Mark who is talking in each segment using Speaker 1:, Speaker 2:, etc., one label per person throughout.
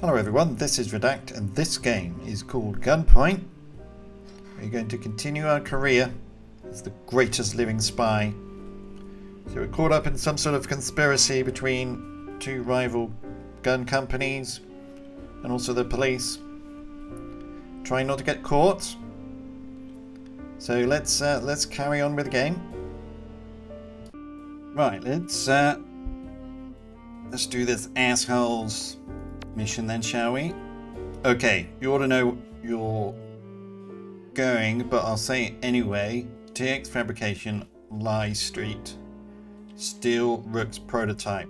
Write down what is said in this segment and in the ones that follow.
Speaker 1: Hello everyone, this is Redact and this game is called Gunpoint. We're going to continue our career as the greatest living spy. So we're caught up in some sort of conspiracy between two rival gun companies and also the police. Trying not to get caught. So let's uh, let's carry on with the game. Right, let's uh, let's do this assholes mission then, shall we? Okay, you ought to know you're going, but I'll say it anyway. TX Fabrication, Lie Street. Steal Rooks prototype.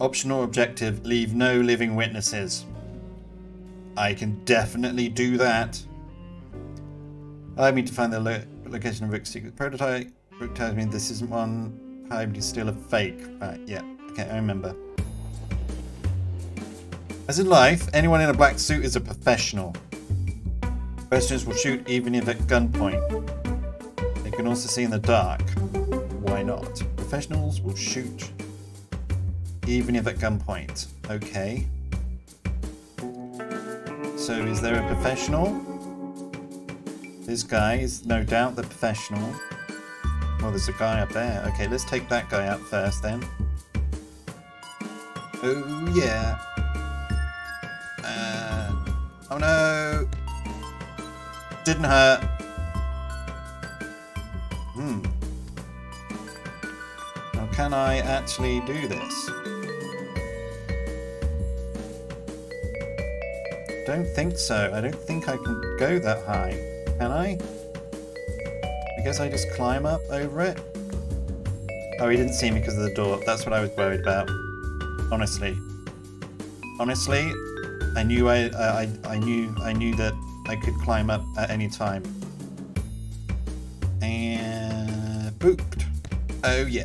Speaker 1: Optional objective, leave no living witnesses. I can definitely do that. I need to find the lo location of Rook's secret prototype. Rook tells me this isn't one. Probably still a fake. Right, yeah. Okay, I remember. As in life, anyone in a black suit is a professional. Professionals will shoot even if at gunpoint. They can also see in the dark. Why not? Professionals will shoot even if at gunpoint. Okay. So is there a professional? This guy is no doubt the professional. Well, there's a guy up there. Okay, let's take that guy out first then. Oh yeah. Oh no! Didn't hurt. Hmm. Now can I actually do this? Don't think so. I don't think I can go that high. Can I? I guess I just climb up over it? Oh, he didn't see me because of the door. That's what I was worried about. Honestly. Honestly, I knew I, I, I knew I knew that I could climb up at any time. And booped. Oh yeah.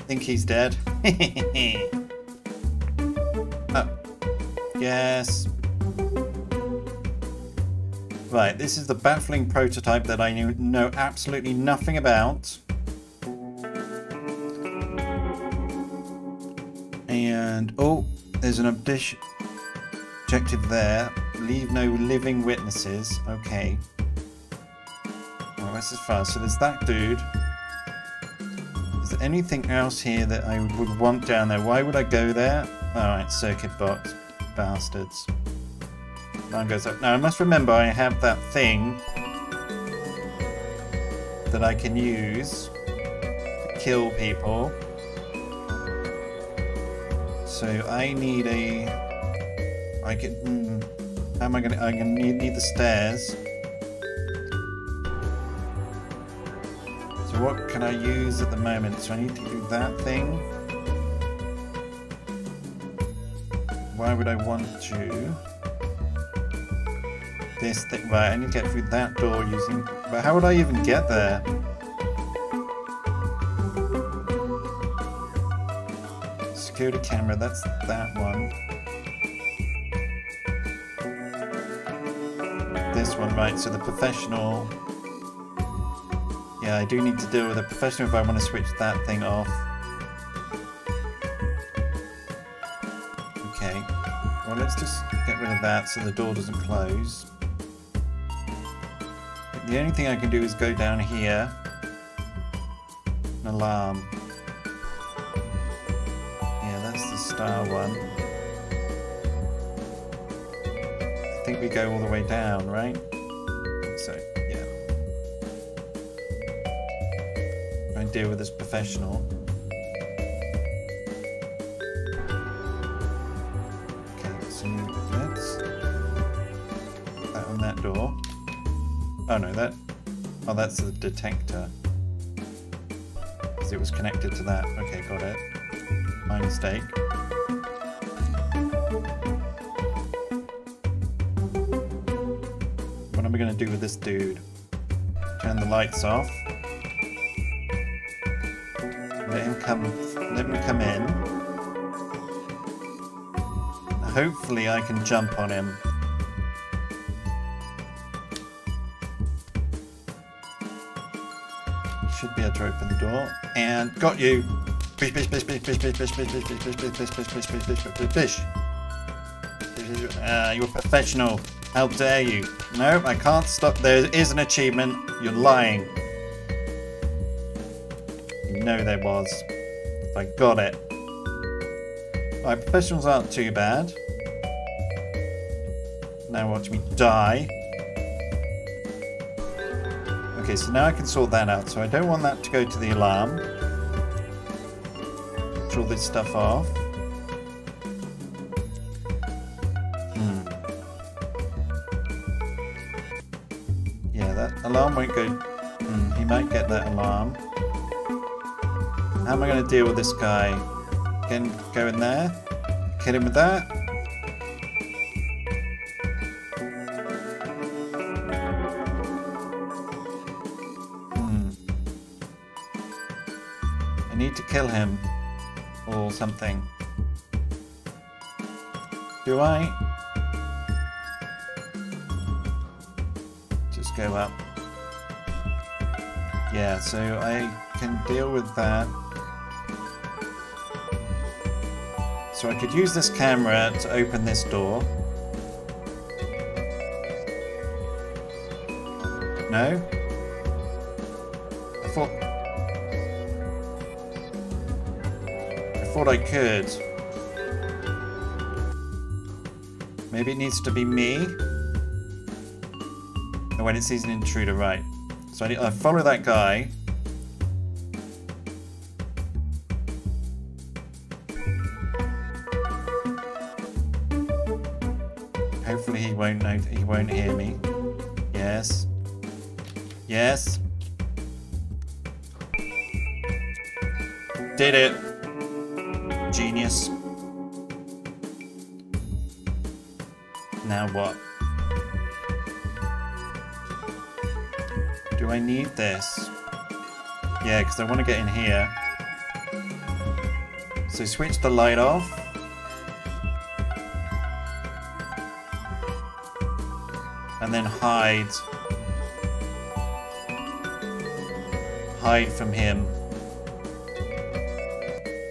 Speaker 1: I think he's dead. oh. Yes. Right, this is the baffling prototype that I knew, know absolutely nothing about. And, oh, there's an addition objective there. Leave no living witnesses. Okay. Well, this is far. So there's that dude. Is there anything else here that I would want down there? Why would I go there? Alright, circuit box. Bastards. Line goes up. Now I must remember I have that thing that I can use to kill people. So I need a I can. Mm, how am I gonna? I'm gonna need, need the stairs. So what can I use at the moment? So I need to do that thing. Why would I want to? This thing. Right, I need to get through that door using. But how would I even get there? Security camera. That's that one. Right? So the professional... Yeah, I do need to deal with a professional if I want to switch that thing off. Okay. Well, let's just get rid of that so the door doesn't close. The only thing I can do is go down here. An alarm. Yeah, that's the star one. I think we go all the way down, right? Deal with this professional. Okay, so let's... That on that door. Oh no, that... Oh, that's the detector. Because it was connected to that. Okay, got it. My mistake. What am I going to do with this dude? Turn the lights off. Let him come, let him come in. Hopefully I can jump on him. Should be able to open the door. And got you! Fish, fish, fish, fish, fish, fish, fish, fish, fish, fish, fish, fish, fish, fish, fish, fish, fish, fish. Uh, you're professional. How dare you? No, I can't stop. There is an achievement. You're lying. Know there was. I got it. Right, professionals aren't too bad. Now watch me die. Okay, so now I can sort that out. So I don't want that to go to the alarm. Draw this stuff off. Hmm. Yeah, that alarm won't go... Hmm, he might get that alarm. How am I going to deal with this guy? Again, go in there. Kill him with that. Hmm. I need to kill him. Or something. Do I? Just go up. Yeah, so I can deal with that. So I could use this camera to open this door. No? I thought I thought I could. Maybe it needs to be me. And when it sees an intruder, right. So I, I follow that guy. Hear me. Yes. Yes. Did it. Genius. Now what? Do I need this? Yeah, because I want to get in here. So switch the light off. And then hide. Hide from him.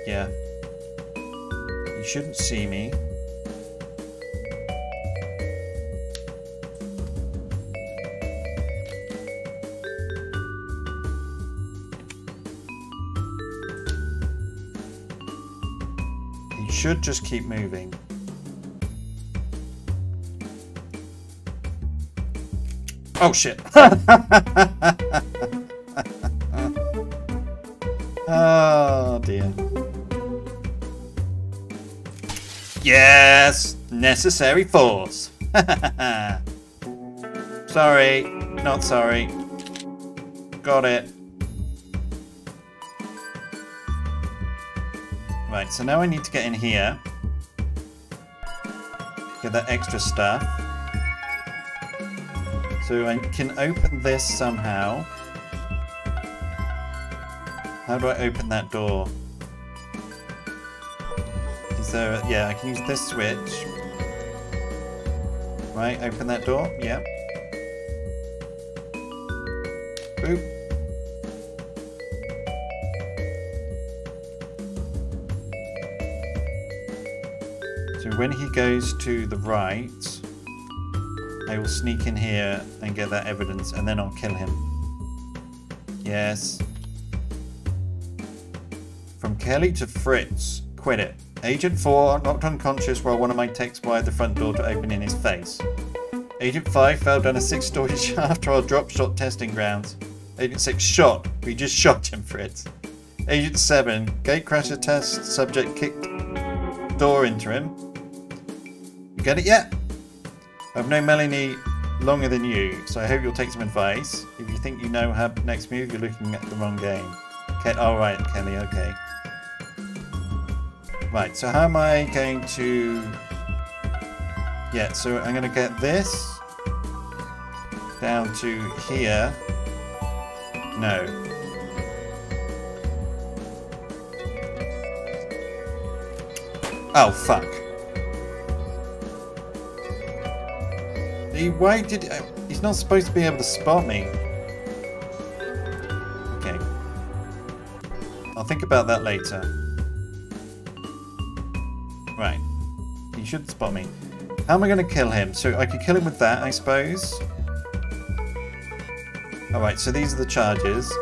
Speaker 1: Yeah He shouldn't see me. Should just keep moving. Oh, oh shit. oh dear. Yes, necessary force. sorry, not sorry. Got it. Right, so now I need to get in here. Get that extra stuff. So I can open this somehow. How do I open that door? Is So, yeah, I can use this switch. Right, open that door. Yeah. Boop. So when he goes to the right, I will sneak in here and get that evidence, and then I'll kill him. Yes. From Kelly to Fritz. Quit it. Agent 4 knocked unconscious while one of my techs wired the front door to open in his face. Agent 5 fell down a six-story shaft while drop shot testing grounds. Agent 6 shot. We just shot him, Fritz. Agent 7, gate crasher test, subject kicked door into him. You get it yet? I've known Melanie longer than you, so I hope you'll take some advice. If you think you know her next move, you're looking at the wrong game. Okay, alright, Kelly, okay. Right, so how am I going to... Yeah, so I'm going to get this down to here. No. Oh, fuck. He, why did... Uh, he's not supposed to be able to spot me. Okay. I'll think about that later. Right. He should spot me. How am I going to kill him? So I could kill him with that, I suppose. Alright, so these are the charges.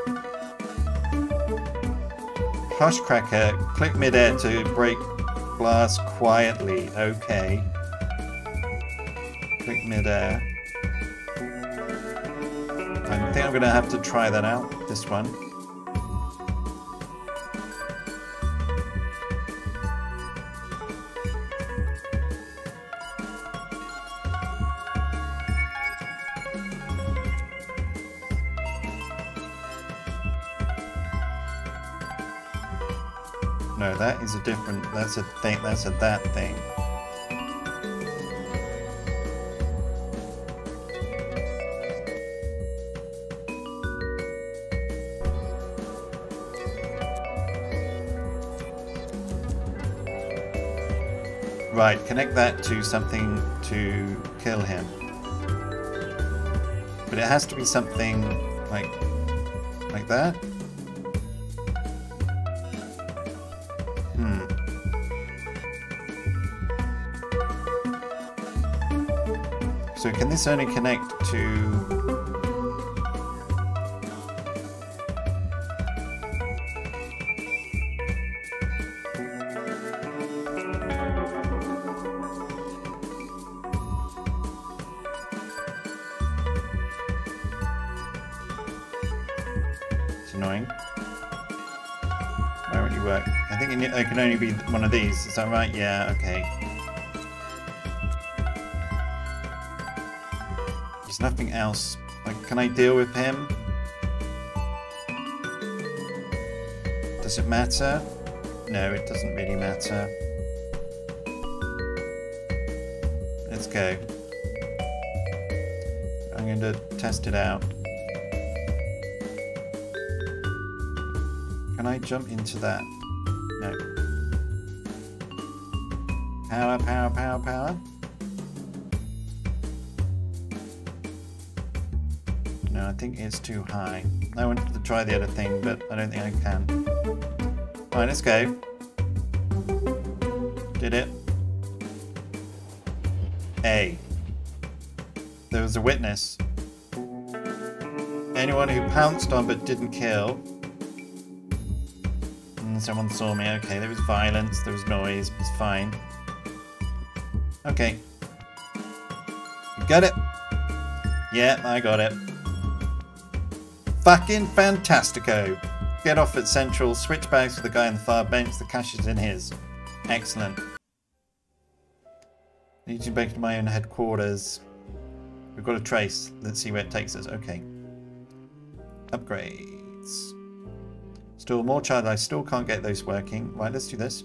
Speaker 1: Hushcrasher, click mid-air to break glass quietly. Okay. Mid-air. I think I'm going to have to try that out, this one. No, that is a different, that's a thing, that's a that thing. Right, connect that to something to kill him. But it has to be something like like that. Hmm. So can this only connect to only be one of these. Is that right? Yeah, okay. There's nothing else. Like, can I deal with him? Does it matter? No, it doesn't really matter. Let's go. I'm going to test it out. Can I jump into that? Power, power, power, power. No, I think it's too high. I wanted to try the other thing, but I don't think I can. Alright, let's go. Did it. A. There was a witness. Anyone who pounced on but didn't kill. And someone saw me. Okay, there was violence, there was noise, it's fine. Okay. You got it? Yeah, I got it. Fucking fantastico. Get off at Central, switch bags with the guy on the far bench, the cash is in his. Excellent. Need to back to my own headquarters. We've got a trace. Let's see where it takes us. Okay. Upgrades. Still more charge. I still can't get those working. Right, let's do this.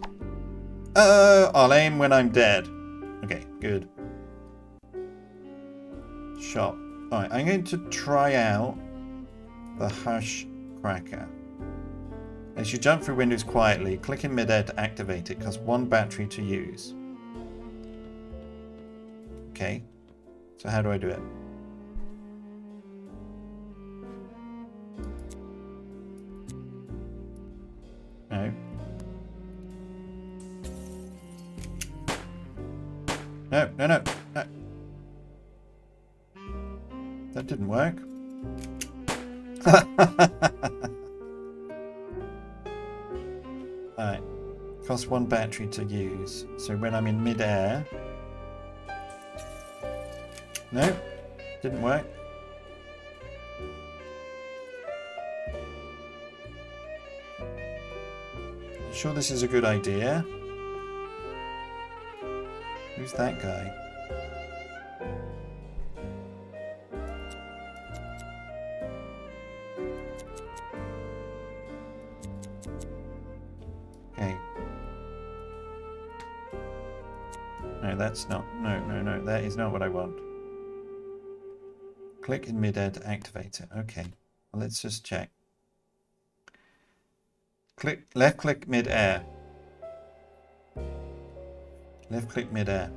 Speaker 1: Uh, I'll aim when I'm dead. Okay, good. Shot. Alright, I'm going to try out the hash Cracker. As you jump through windows quietly, click in midair to activate it, costs one battery to use. Okay, so how do I do it? No. No, no, no, no. That didn't work. Alright. Costs one battery to use. So when I'm in mid-air... No, didn't work. Sure this is a good idea? Who's that guy? Okay. No, that's not. No, no, no. That is not what I want. Click in mid-air to activate it. Okay. Well, let's just check. Click left click mid-air. Left click mid-air.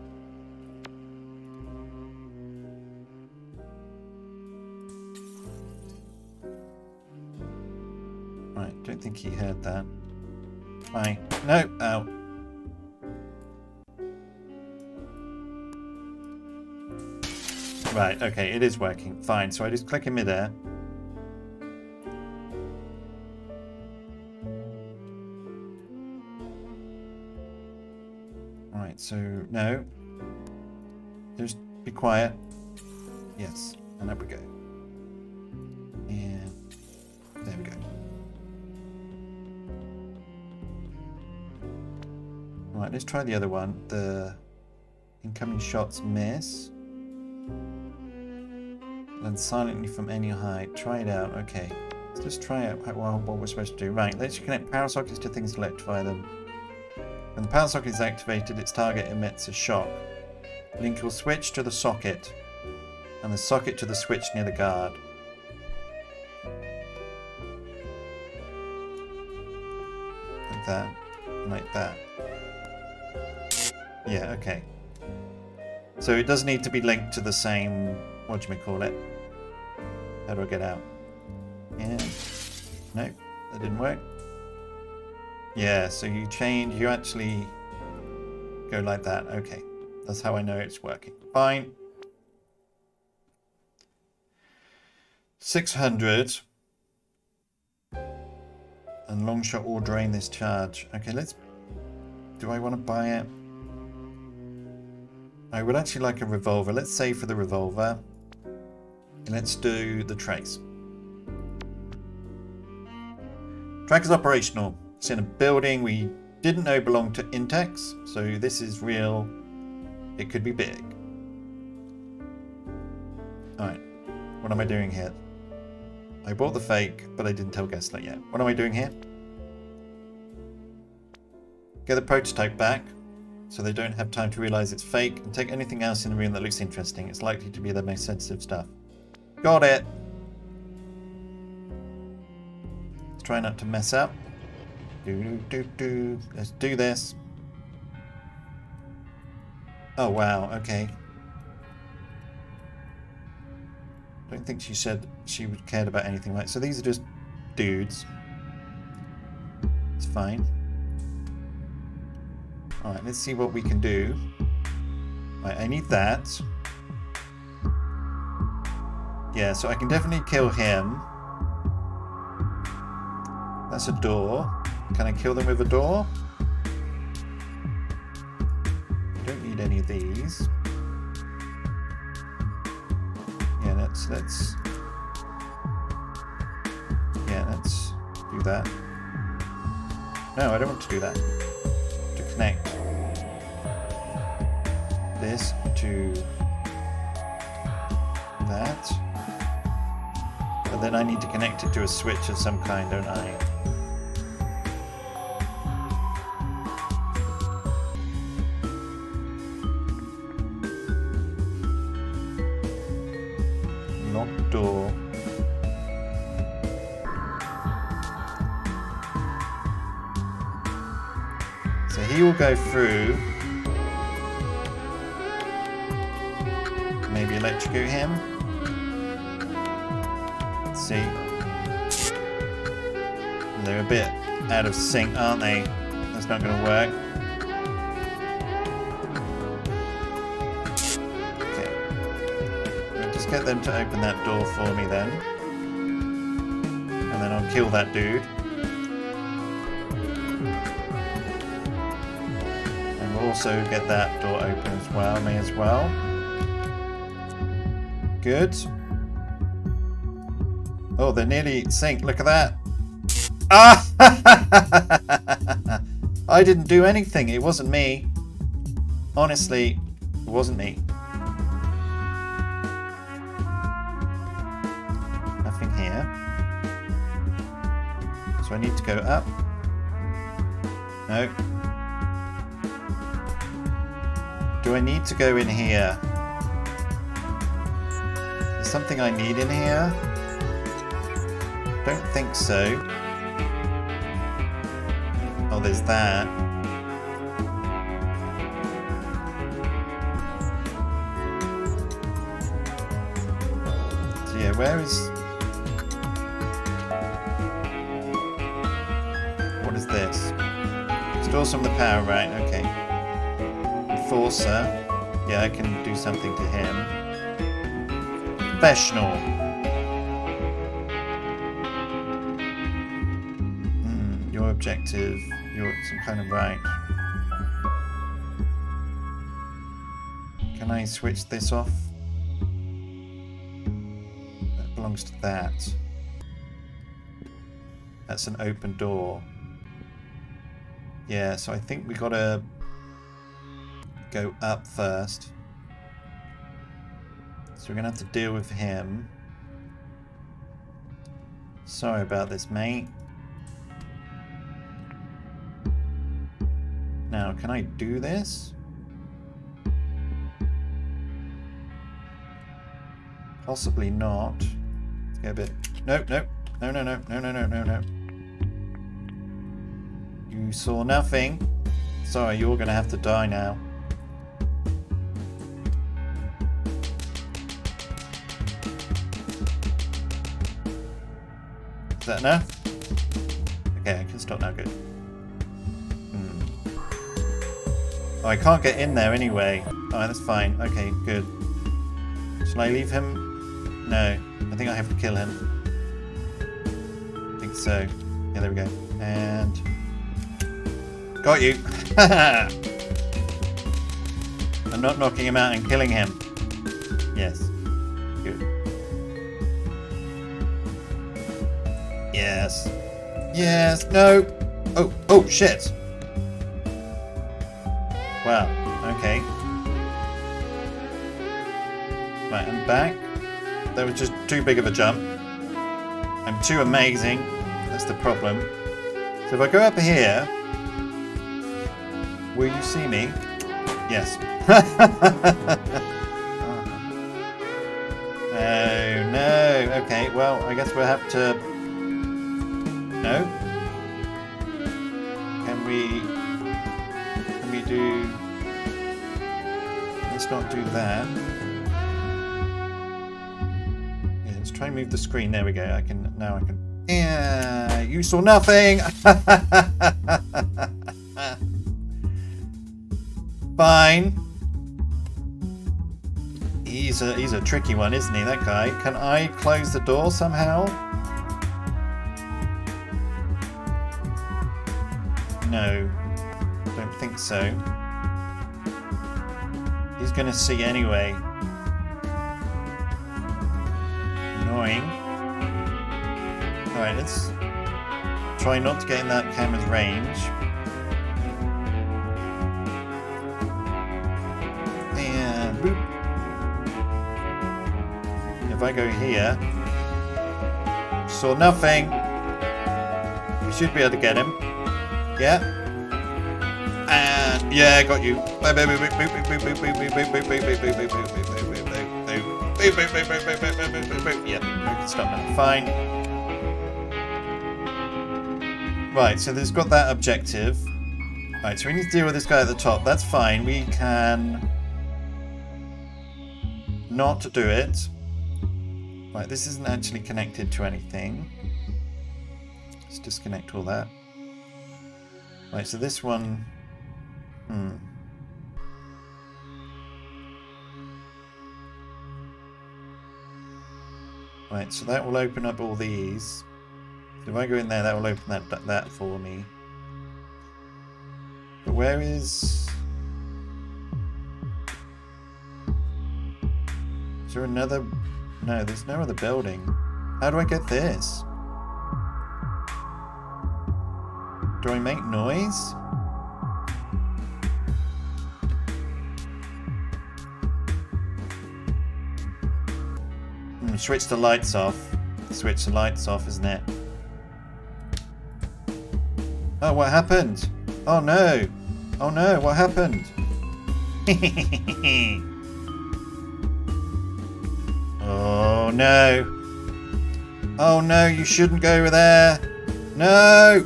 Speaker 1: Right, don't think he heard that. Bye. No, out. Right, okay, it is working. Fine, so I just click in midair. So no. Just be quiet. Yes, and up we go. And there we go. Right, let's try the other one. The incoming shots miss. Land silently from any height. Try it out. Okay. Let's just try out what, what we're supposed to do. Right, let's connect power sockets to things to electrify them. When the power socket is activated, its target emits a shock. Link your switch to the socket, and the socket to the switch near the guard. Like that. Like that. Yeah, okay. So it does need to be linked to the same... What do you call it? How do I get out? Yeah. No, that didn't work. Yeah, so you change, you actually go like that. Okay, that's how I know it's working. Fine. 600. And long shot will drain this charge. Okay, let's... Do I want to buy it? I would actually like a revolver. Let's save for the revolver. Let's do the trace. Track is operational. It's in a building we didn't know belonged to Intex, so this is real. It could be big. Alright, what am I doing here? I bought the fake, but I didn't tell Gessler yet. What am I doing here? Get the prototype back, so they don't have time to realize it's fake, and take anything else in the room that looks interesting. It's likely to be the most sensitive stuff. Got it! Let's try not to mess up. Do do do do. Let's do this. Oh wow, okay. Don't think she said she would cared about anything like so these are just dudes. It's fine. Alright, let's see what we can do. Right, I need that. Yeah, so I can definitely kill him. That's a door. Can I kill them with a door? I don't need any of these. Yeah, let's let's Yeah, let's do that. No, I don't want to do that. To connect this to that. But then I need to connect it to a switch of some kind, don't I? Go through. Maybe electrocute him. Let's see. They're a bit out of sync, aren't they? That's not going to work. Get them to open that door for me then. And then I'll kill that dude. And we'll also get that door open as well. May as well. Good. Oh, they're nearly synced. Look at that. Ah! I didn't do anything. It wasn't me. Honestly, it wasn't me. Go up. No. Do I need to go in here? Is something I need in here? Don't think so. Oh, there's that. So yeah, where is... Store some of the power, right, okay. Enforcer. Yeah, I can do something to him. professional. Hmm, your objective, you're some kind of right. Can I switch this off? That belongs to that. That's an open door. Yeah, so I think we gotta go up first. So we're gonna have to deal with him. Sorry about this, mate. Now, can I do this? Possibly not. Get a bit... Nope, nope. No, no, no, no, no, no, no. You saw nothing. Sorry, you're gonna have to die now. Is that enough? Okay, I can stop now, good. Hmm. Oh, I can't get in there anyway. Oh, that's fine. Okay, good. Shall I leave him no, I think I have to kill him. I think so. Yeah, there we go. And... Got you! I'm not knocking him out and killing him. Yes. Good. Yes. Yes. No. Oh, oh, shit. Wow. Okay. Right, I'm back. That was just too big of a jump. I'm too amazing. That's the problem. So if I go up here, will you see me? Yes. Ah. oh no. Okay, well, I guess we'll have to... No? Can we... Can we do... Let's not do that. Yeah, let's try and move the screen. There we go. I can now. I can. Yeah, you saw nothing. Fine. He's a he's a tricky one, isn't he? That guy. Can I close the door somehow? No, don't think so. He's gonna see anyway. annoying. Alright, let's try not to get in that camera's range. if I go here, saw nothing. We should be able to get him. Yeah. And yeah, got you. Yeah, stop now. Fine. Right, so there's got that objective. Right, so we need to deal with this guy at the top. That's fine. We can not do it. Right, this isn't actually connected to anything. Let's disconnect all that. Right, so this one... Hmm. Right, so that will open up all these. If I go in there, that will open that, that for me. But where is... Is there another... No, there's no other building. How do I get this? Do I make noise? Hmm, switch the lights off. Switch the lights off, isn't it? Oh, what happened? Oh no! Oh no, what happened? oh no! Oh no, you shouldn't go over there! No!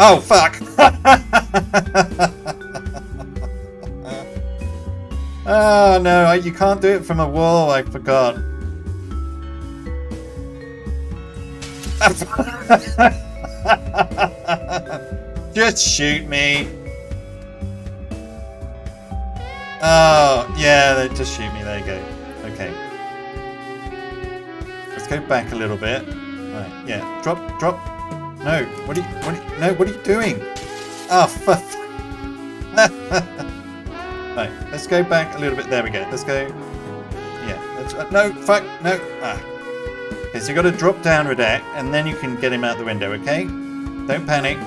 Speaker 1: Oh fuck! oh no, you can't do it from a wall, I forgot. Just shoot me. Oh, yeah, just shoot me. There you go. Go back a little bit. Right, yeah. Drop, drop. No. What are you, what are you, no, what are you doing? Oh, fuck. right, let's go back a little bit. There we go. Let's go. Yeah, let's, uh, no, fuck, no. Ah. Okay, so you've got to drop down Redact, and then you can get him out the window, okay? Don't panic.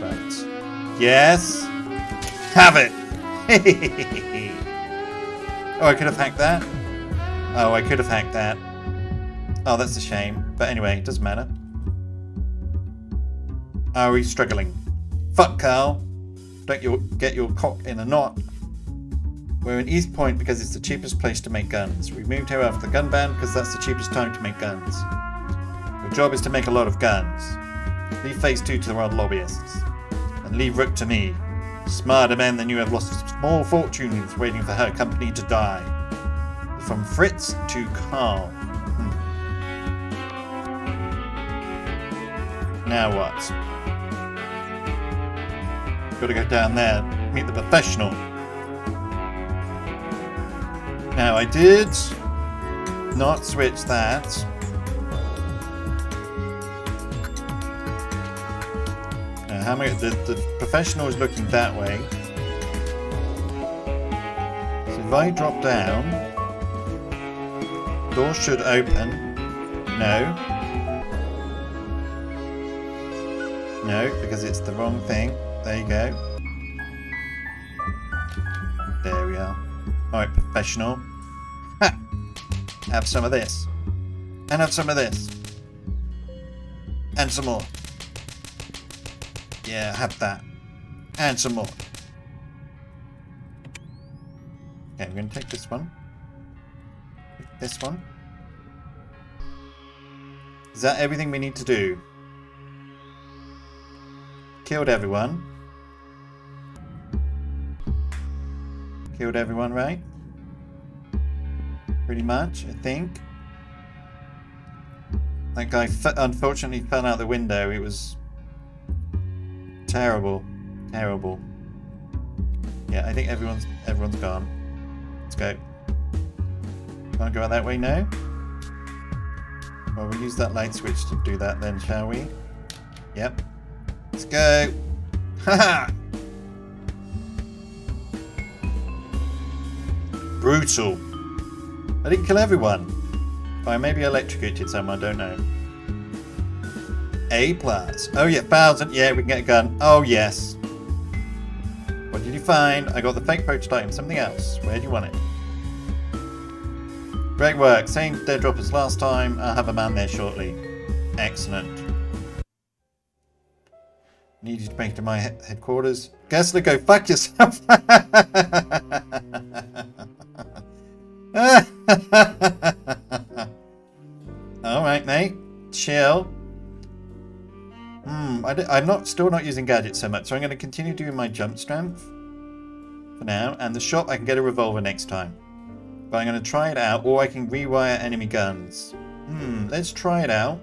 Speaker 1: Right. Yes. Have it. oh, I could have hacked that. Oh, I could have hacked that. Oh, that's a shame. But anyway, it doesn't matter. Are we struggling? Fuck, Carl. Don't you get your cock in a knot. We're in East Point because it's the cheapest place to make guns. We moved here after the gun ban because that's the cheapest time to make guns. Your job is to make a lot of guns. Leave phase two to the world lobbyists. And leave Rook to me. Smarter men than you have lost small fortunes waiting for her company to die. From Fritz to Carl. Now what? Gotta go down there, meet the professional. Now I did not switch that. Now how many the, the professional is looking that way. So if I drop down, door should open. No. No, because it's the wrong thing. There you go. There we are. Alright, professional. Ha! Have some of this. And have some of this. And some more. Yeah, have that. And some more. Okay, I'm going to take this one. This one. Is that everything we need to do? Killed everyone. Killed everyone, right? Pretty much, I think. That guy unfortunately fell out the window. It was terrible. Terrible. Yeah, I think everyone's everyone's gone. Let's go. Can't go out that way now? Well, we'll use that light switch to do that then, shall we? Yep. Let's go. Haha! Brutal. I didn't kill everyone. I maybe electrocuted someone, I don't know. A plus. Oh yeah, thousand. Yeah, we can get a gun. Oh yes. What did you find? I got the fake prototype and something else. Where do you want it? Great work. Same dead drop as last time. I'll have a man there shortly. Excellent. Need you to make it to my headquarters. Gessler, go fuck yourself. Alright, mate. Chill. Hmm, I am not still not using gadgets so much, so I'm going to continue doing my jump strength for now. And the shot, I can get a revolver next time. But I'm going to try it out, or I can rewire enemy guns. Hmm, let's try it out.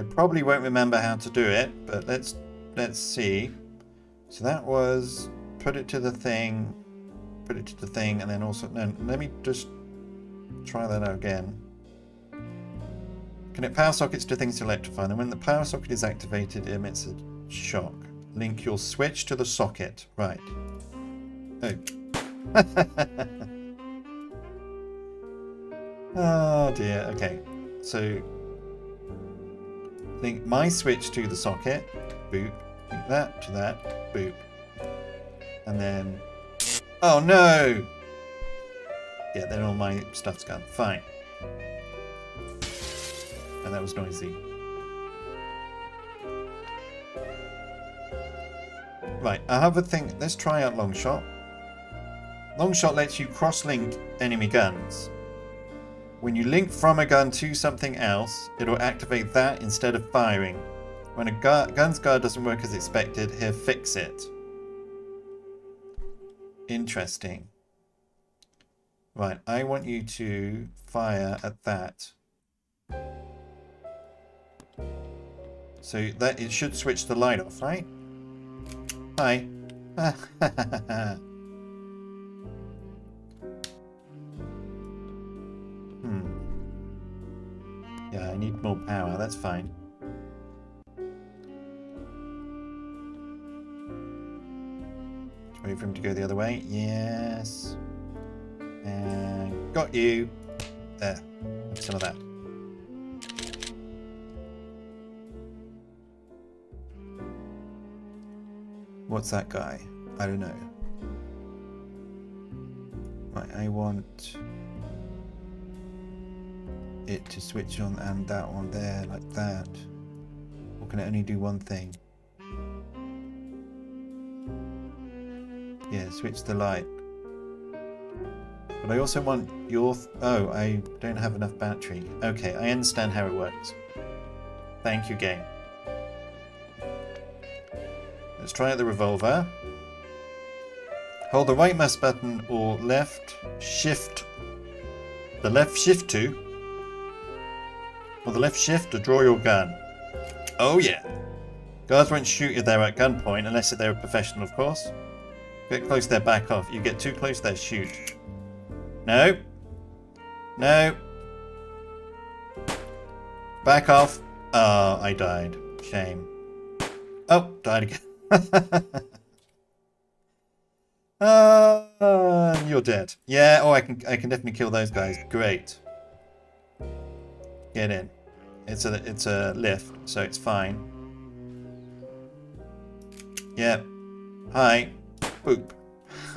Speaker 1: I probably won't remember how to do it, but let's let's see. So that was put it to the thing, put it to the thing, and then also no. Let me just try that out again. Connect power sockets to things to electrify them. When the power socket is activated, it emits a shock. Link your switch to the socket. Right. Oh. oh dear. Okay. So link my switch to the socket. Boop. Link that to that. Boop. And then... Oh no! Yeah, then all my stuff's gone. Fine. And that was noisy. Right, I have a thing. Let's try out long shot. Long shot lets you cross-link enemy guns. When you link from a gun to something else, it'll activate that instead of firing. When a gu gun's guard doesn't work as expected, he'll fix it. Interesting. Right, I want you to fire at that. So that it should switch the light off, right? Hi. Yeah, I need more power. That's fine. Wait for him to go the other way. Yes. And got you. There. Some of that. What's that guy? I don't know. Right, I want it to switch on and that one there, like that. Or can it only do one thing? Yeah, switch the light. But I also want your... oh, I don't have enough battery. Okay, I understand how it works. Thank you, game. Let's try out the revolver. Hold the right mouse button or left shift. The left shift to. Or the left shift to draw your gun. Oh yeah. Guards won't shoot you there at gunpoint unless they're a professional, of course. Get close there, back off. You get too close there, shoot. No. No. Back off. Oh, I died. Shame. Oh, died again. uh, you're dead. Yeah, oh, I can I can definitely kill those guys. Great. Get in. It's a it's a lift, so it's fine. Yep. Hi. Boop.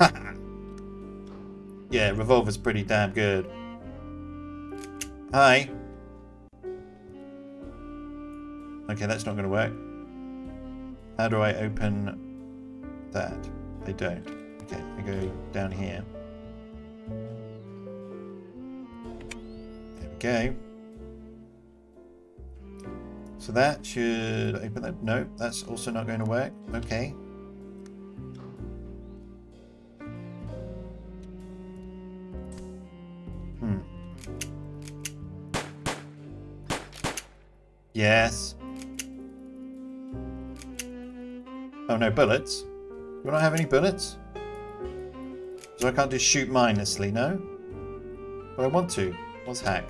Speaker 1: yeah, revolver's pretty damn good. Hi. Okay, that's not going to work. How do I open that? I don't. Okay, I go down here. There we go. So that should open that. No, that's also not going to work. Okay. Hmm. Yes. Oh no, bullets? Do I not have any bullets? So I can't just shoot mindlessly, no? But I want to. What's hack?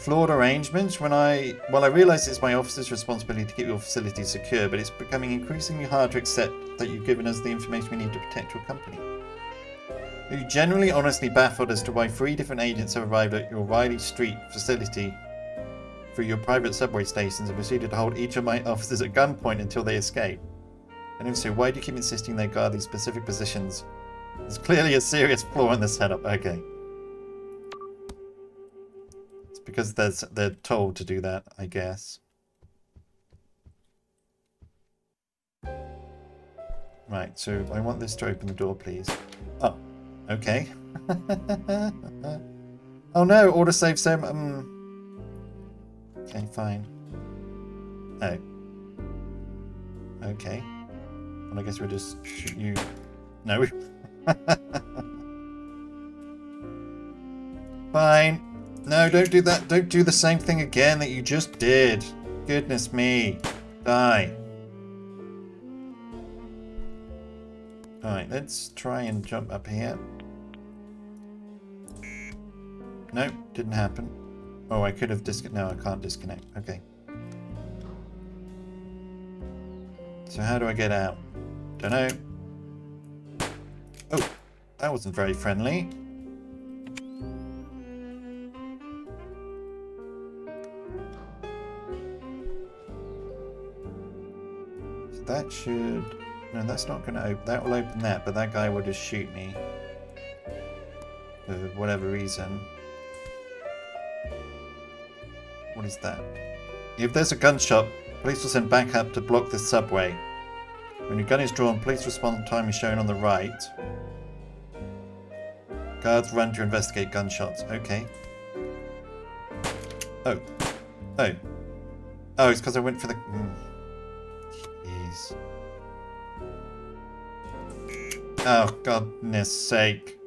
Speaker 1: Flawed arrangements. When I well, I realise it's my officer's responsibility to keep your facility secure, but it's becoming increasingly hard to accept that you've given us the information we need to protect your company. Are you generally honestly baffled as to why three different agents have arrived at your Riley Street facility through your private subway stations and proceeded to hold each of my officers at gunpoint until they escape? And if so, why do you keep insisting they guard these specific positions? There's clearly a serious flaw in the setup. Okay. Because there's, they're told to do that, I guess. Right, so I want this to open the door, please. Oh, okay. oh no, autosave so... Um... Okay, fine. Oh. Okay. Well, I guess we'll just shoot you... No. fine. No, don't do that. Don't do the same thing again that you just did. Goodness me. Die. Alright, let's try and jump up here. No, didn't happen. Oh, I could have disconnected. No, I can't disconnect. Okay. So how do I get out? Don't know. Oh, that wasn't very friendly. That should... No, that's not going to open... That will open that, but that guy will just shoot me. For whatever reason. What is that? If there's a gun gunshot, police will send backup to block the subway. When your gun is drawn, police response time is shown on the right. Guards run to investigate gunshots. Okay. Oh. Oh. Oh, it's because I went for the... Mm. Oh, goodness sake.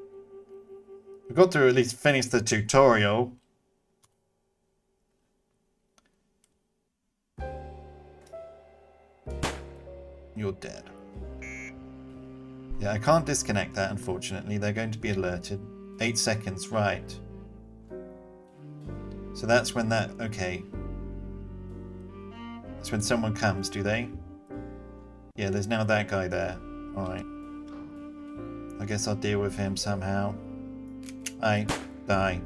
Speaker 1: I've got to at least finish the tutorial. You're dead. Yeah, I can't disconnect that, unfortunately. They're going to be alerted. Eight seconds, right. So that's when that... Okay. That's when someone comes, do they? Yeah, there's now that guy there. Alright. I guess I'll deal with him somehow. I die.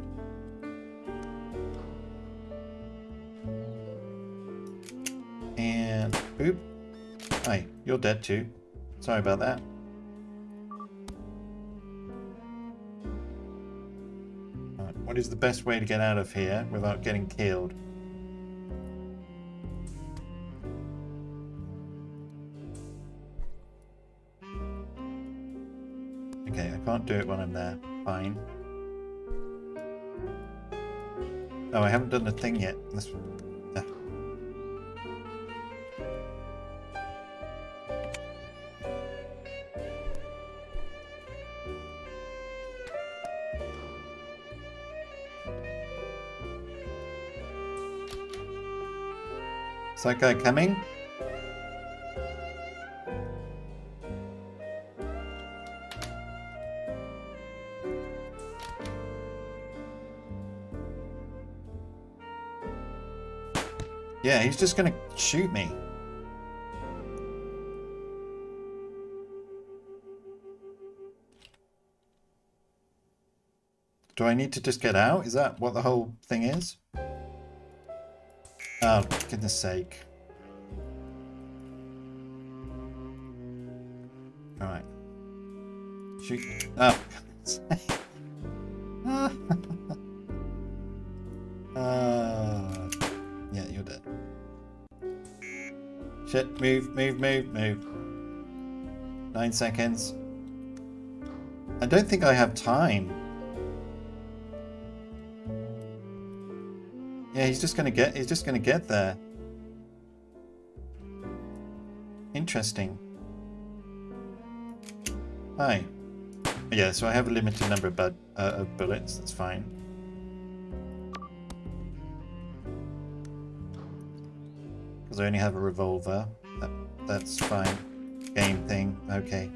Speaker 1: And boop. Hi, you're dead too. Sorry about that. Right, what is the best way to get out of here without getting killed? Can't do it when I'm there. Fine. Oh, I haven't done the thing yet. This. Is that guy coming? He's just gonna shoot me. Do I need to just get out? Is that what the whole thing is? Oh, goodness sake. Alright. Shoot. Oh, Shit, move, move, move, move. Nine seconds. I don't think I have time. Yeah, he's just gonna get he's just gonna get there. Interesting. Hi. Yeah, so I have a limited number of, uh, of bullets, that's fine. Because I only have a revolver. That, that's fine. Game thing, okay.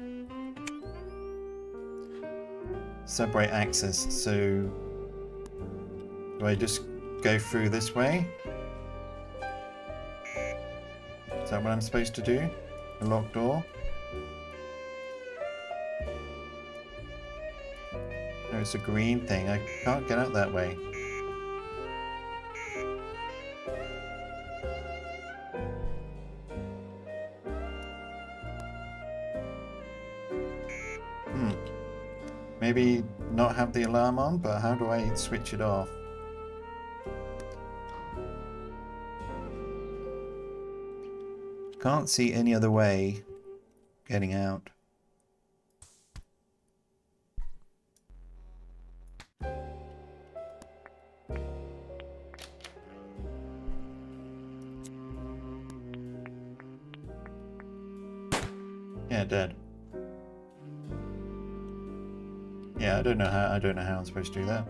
Speaker 1: Subway access, so... Do I just go through this way? Is that what I'm supposed to do? A locked door? No, it's a green thing. I can't get out that way. Maybe not have the alarm on, but how do I switch it off? Can't see any other way getting out. Don't know how I don't know how I'm supposed to do that.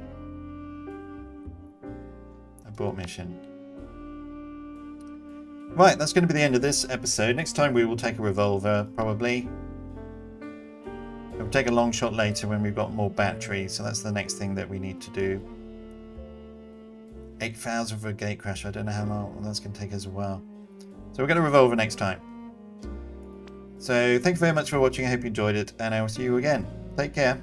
Speaker 1: Abort mission. Right, that's going to be the end of this episode. Next time we will take a revolver, probably. We'll take a long shot later when we've got more batteries, so that's the next thing that we need to do. 8,000 for a gate crash. I don't know how long that's going to take us a while. So we're going to revolver next time. So thank you very much for watching. I hope you enjoyed it, and I will see you again. Take care.